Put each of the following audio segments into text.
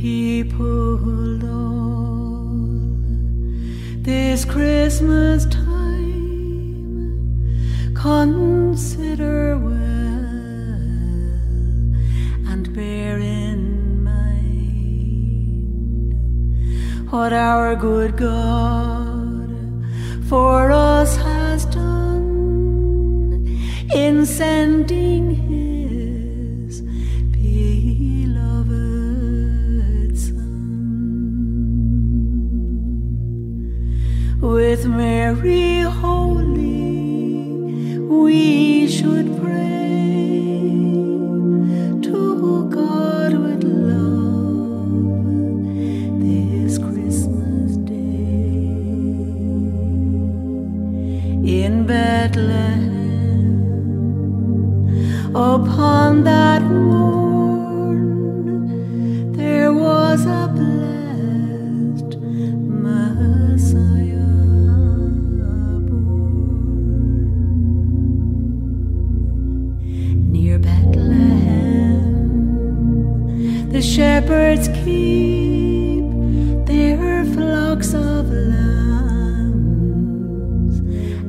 people all this Christmas time consider well and bear in mind what our good God for With Mary holy, we should pray to God with love this Christmas day. In Bethlehem upon that The shepherds keep their flocks of lambs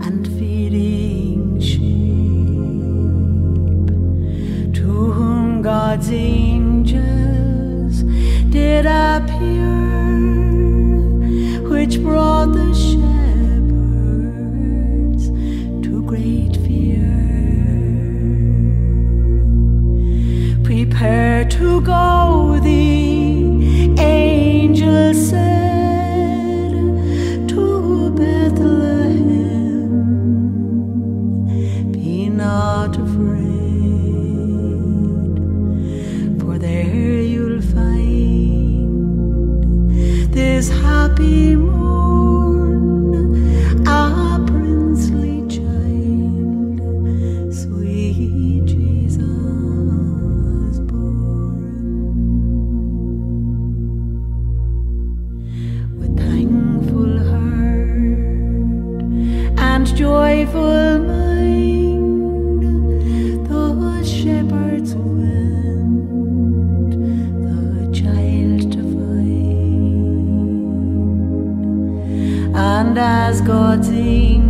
and feeding sheep. To whom God's angels did appear, which brought the to go, the angel said to Bethlehem. Be not afraid, for there you'll find this happy morn joyful mind, the shepherds went the child to find. And as God's angels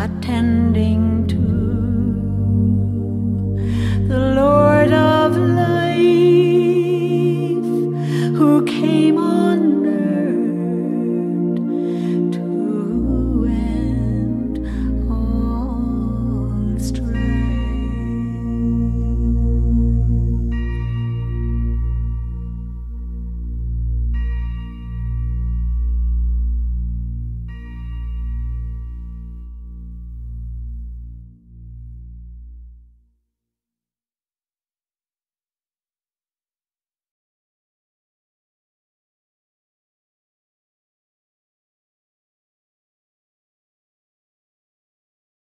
attending